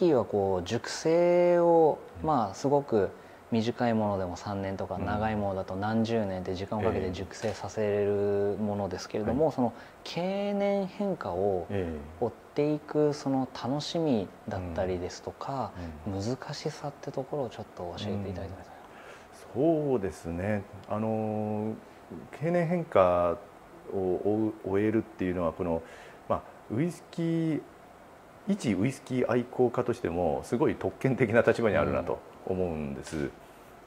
キーはこう熟成をまあすごく短いものでも3年とか長いものだと何十年って時間をかけて熟成させれるものですけれども、その経年変化を追っていくその楽しみだったりですとか、難しさってところをちょっと教えていただきたいそうですね。あの経年変化を終えるっていうのはこの、まあ、ウイスキー一ウイスキー愛好家としてもすごい特権的な立場にあるなと思うんです。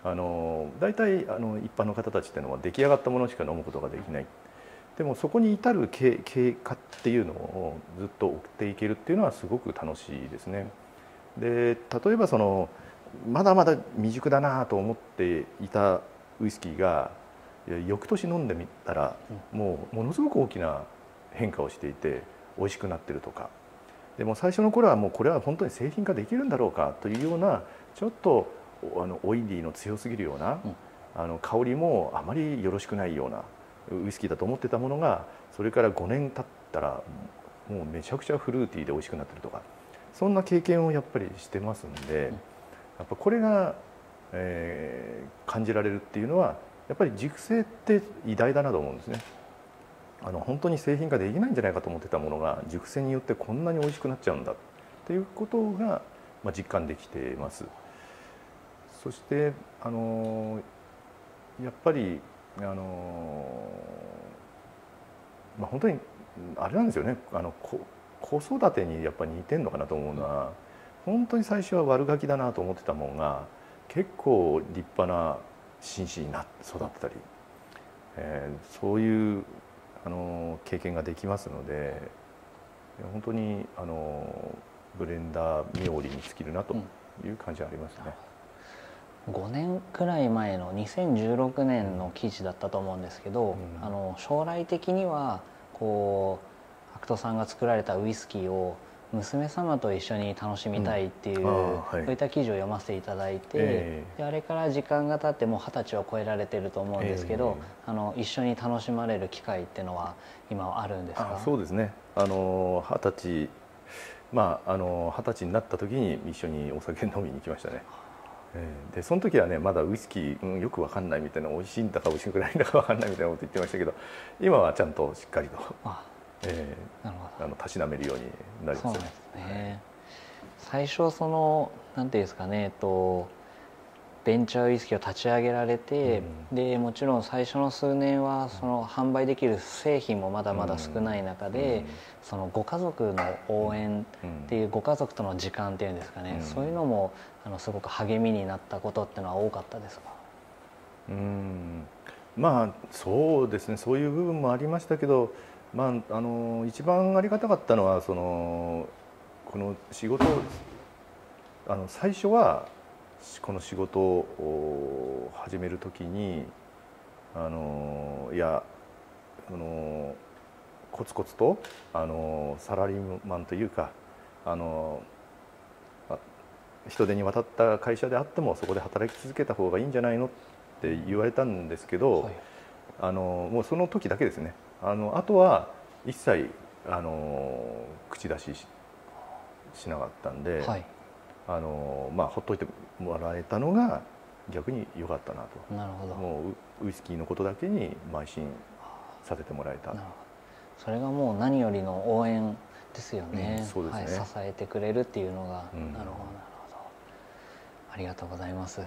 あの大体あの一般の方たちっていうのは出来上がったものしか飲むことができないでもそこに至る経過っていうのをずっと追っていけるっていうのはすごく楽しいですね。で例えばそのまだまだ未熟だなと思っていたウイスキーが翌年飲んでみたらもうものすごく大きな変化をしていて美味しくなってるとかでも最初の頃はもうこれは本当に製品化できるんだろうかというようなちょっとあのオイリーの強すぎるような、あの香りもあまりよろしくないようなウイスキーだと思ってたものがそれから5年経ったらもうめちゃくちゃフルーティーで美味しくなってるとかそんな経験をやっぱりしてますんで、やっぱこれが、えー、感じられるっていうのはやっぱり熟成って偉大だなと思うんですね。あの本当に製品化できないんじゃないかと思ってたものが熟成によってこんなに美味しくなっちゃうんだっていうことが、まあ、実感できてます。そしてあのやっぱりあの、まあ、本当にあれなんですよねあの子育てにやっぱり似てんのかなと思うのは本当に最初は悪ガキだなと思ってたもんが結構立派な紳士にな育ってたり、えー、そういうあの経験ができますので本当にあのブレンダー冥利に尽きるなという感じはありますね。5年くらい前の2016年の記事だったと思うんですけど、うん、あの将来的にはこう肥土さんが作られたウイスキーを娘様と一緒に楽しみたいっていう、そういった記事を読ませていただいて、えー、であれから時間が経ってもう二十歳を超えられてると思うんですけど、えー、あの一緒に楽しまれる機会っていうのは今はあるんですか？そうですね。あの二十歳まああの二十歳になった時に一緒にお酒飲みに行きましたね。でその時はねまだウイスキー、うん、よく分かんないみたいな美味しいんだか美味しくないんだか分かんないみたいなこと言ってましたけど今はちゃんとしっかりとえー、なるほど。あのたしなめるようになりますね。すね。最初そのなんていうんですかねえっとベンチャーウイスキーを立ち上げられて、うん、でもちろん最初の数年はその販売できる製品もまだまだ少ない中で、うん、そのご家族の応援っていうご家族との時間っていうんですかね、うん、そういうのもあのすごく励みになったことっていうのは多かったですか？うん。まあそうですね。そういう部分もありましたけど、まあ、あの一番ありがたかったのはそのこの仕事あの最初はこの仕事を始める時にあのいやあのコツコツとあのサラリーマンというかあの人手に渡った会社であってもそこで働き続けた方がいいんじゃないのって言われたんですけど、はい、あのもうその時だけですね。あのあとは一切あの口出ししなかったんで、はい、あのまあ、ほっといてもらえたのが逆に良かったなと。なるほど。もうウイスキーのことだけに邁進させてもらえた。それがもう何よりの応援ですよね。うん、そうですね、はい、支えてくれるっていうのが、うん、なるほどなるほど。ありがとうございます。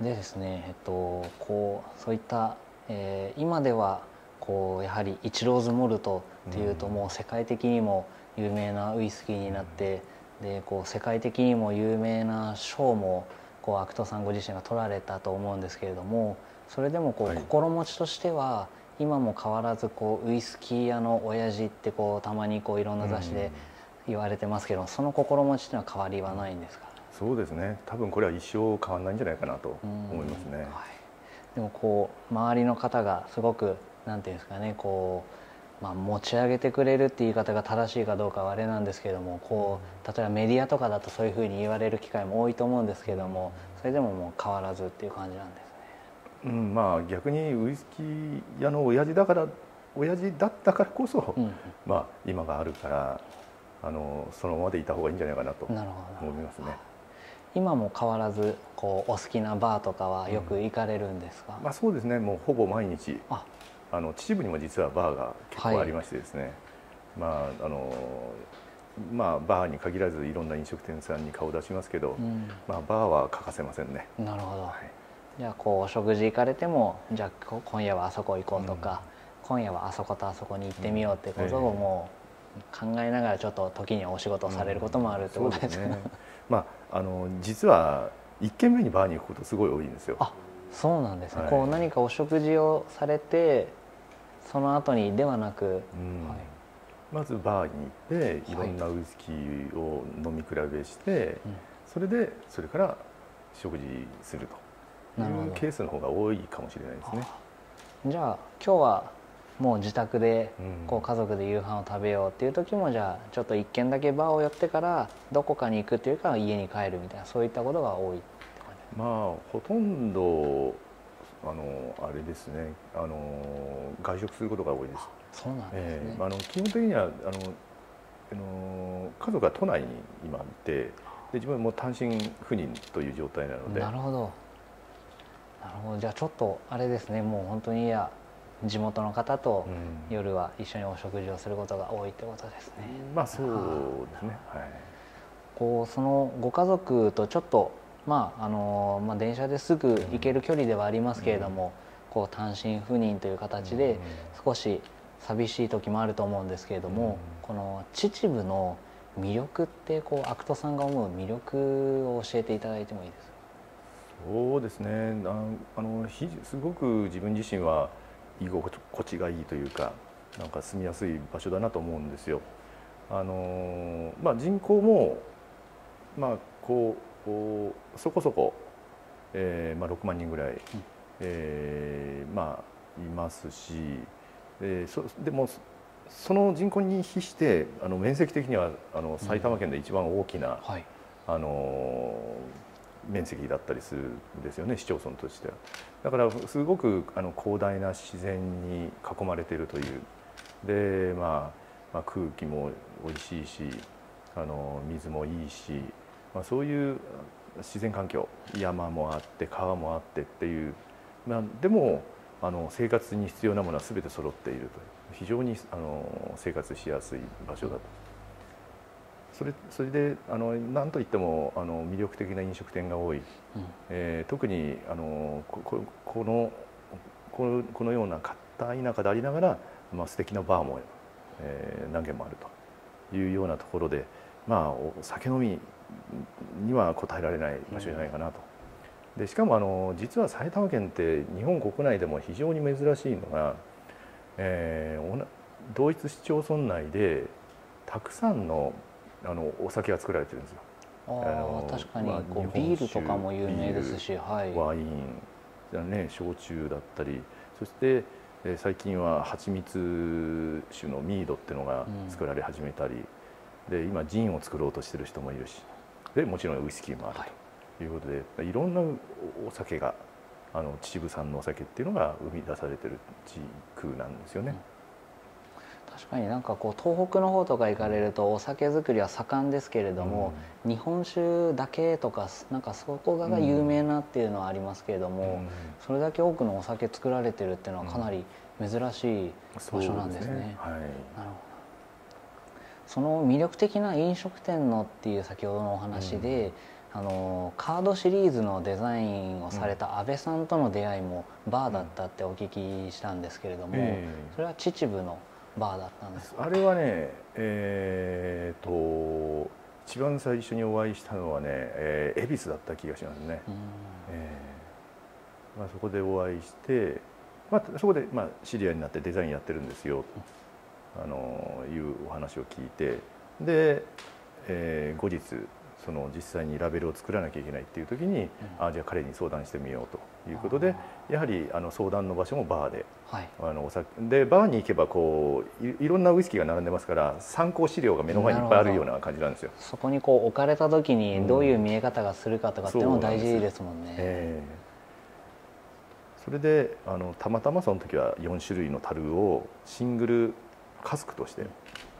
でですねえっとこうそういった、えー、今ではこうやはりイチローズモルトっていうともう世界的にも有名なウイスキーになって、うん。でこう世界的にも有名な賞もこう肥土さんご自身が取られたと思うんですけれどもそれでもこう、心持ちとしては今も変わらずこうウイスキー屋の親父ってこうたまにこういろんな雑誌で言われてますけど、その心持ちっていうのは変わりはないんですか？そうですね。多分これは一生変わらないんじゃないかなと思いますね。はい、でもこう周りの方がすごくなんていうんですかねこうまあ、持ち上げてくれるって言い方が正しいかどうかはあれなんですけどもこう例えばメディアとかだとそういうふうに言われる機会も多いと思うんですけどもそれでももう変わらずっていう感じなんですね。うん、まあ逆にウイスキー屋の親父だから親父だったからこそ、うん、まあ、今があるからあのそのままでいた方がいいんじゃないかなと思いますね。今も変わらずこうお好きなバーとかはよく行かれるんですか、うん、まあ、そうですね。もうほぼ毎日。あ。の秩父にも実はバーが結構ありましてですね、はい、まああのまあ、バーに限らずいろんな飲食店さんに顔出しますけど、うん、まあ、バーは欠かせませんね。なるほど、はい、じゃあこうお食事行かれてもじゃあ今夜はあそこ行こうとか、うん、今夜はあそことあそこに行ってみようってことをもう考えながらちょっと時にはお仕事をされることもあるってことですね。ね。まあ、あの実は1軒目にバーに行くことすごい多いんですよ。あそうなんですね、はい、こう何かお食事をされてその後にではなく、うん、はい。まずバーに行っていろんなウイスキーを飲み比べして、はい、それでそれから食事するというケースの方が多いかもしれないですね。じゃあ今日はもう自宅でこう家族で夕飯を食べようっていう時もじゃあちょっと一軒だけバーを寄ってからどこかに行くっていうか家に帰るみたいなそういったことが多いまあほとんどあのあれですね。あの外食することが多いです。そうなんですね、えー、あの基本的にはあのあの家族が都内に今いてで自分はもう単身赴任という状態なので。なるほど。なるほど。じゃあちょっとあれですね。もう本当にいや地元の方と夜は一緒にお食事をすることが多いってことですね。うん、まあそうですね。はい。こうそのご家族とちょっとまああのまあ電車ですぐ行ける距離ではありますけれども、うん、こう単身赴任という形で少し寂しい時もあると思うんですけれども、この秩父の魅力ってこう肥土さんが思う魅力を教えていただいてもいいですか？そうですね。あのすごく自分自身は居心地がいいというかなんか住みやすい場所だなと思うんですよ。あのまあ、人口も、まあ、こうそこそこ、えーまあ、6万人ぐらい、うん、えー、まあ、いますしでそでもその人口に比してあの面積的にはあの埼玉県で一番大きな、うん。はい、あの面積だったりするんですよね市町村としては。だからすごくあの広大な自然に囲まれているというで、まあ、まあ空気もおいしいしあの水もいいし、まあ、そういう自然環境山もあって川もあってっていう、まあ、でもあの生活に必要なものは全て揃っているという非常にあの生活しやすい場所だと。それそれであの何といってもあの魅力的な飲食店が多い、うん、えー、特にあのここのこのこのような片田舎でありながら、まあ素敵なバーも、えー、何軒もあるというようなところで、まあ、お酒飲みには応えられない場所じゃないかなと。うん、でしかもあの実は埼玉県って日本国内でも非常に珍しいのが、えー、同一市町村内でたくさんのあのお酒が作られてるんですよ。あ確かに。こう、ビールとかも有名ですし、はい、ワインね焼酎だったりそして、えー、最近は蜂蜜酒のミードっていうのが作られ始めたり、うん、で今ジンを作ろうとしてる人もいるしでもちろんウイスキーもあるとい。うことで、はい、いろんなお酒があの秩父産のお酒っていうのが生み出されてる地区なんですよね。うん確かになんかこう東北の方とか行かれるとお酒造りは盛んですけれども、うん、日本酒だけとかなんかそこが有名なっていうのはありますけれども、うん、それだけ多くのお酒作られてるっていうのはかなり珍しい場所なんですね。すね。はい、なるほど。その魅力的な飲食店のっていう先ほどのお話で、うん、あのカードシリーズのデザインをされた安倍さんとの出会いもバーだったってお聞きしたんですけれども、それは秩父のバーだったんです。あれはねえー、と一番最初にお会いしたのはね、えー、恵比寿だった気がしますね、えーまあ、そこでお会いして、まあ、そこで、まあ、知り合いになってデザインやってるんですよ。と、あのいうお話を聞いて。で、えー、後日その実際にラベルを作らなきゃいけないっていう時に、うん、あじゃあ彼に相談してみようということでやはりあの相談の場所もバーで,、はい、あのお酒でバーに行けばこういいろんなウイスキーが並んでますから参考資料が目の前にいっぱいあるような感じなんですよ。そこにこう置かれた時にどういう見え方がするかとかっていうのも大事ですもんね。うん、えー、それであのたまたまその時は4種類の樽をシングルカスクとして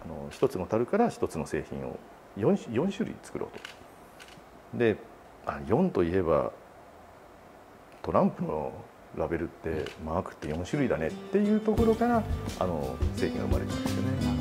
あの1つの樽から1つの製品を 4, 種類作ろうと。であ4といえばトランプのラベルってマークって4種類だねっていうところからあの製品が生まれたんですよね。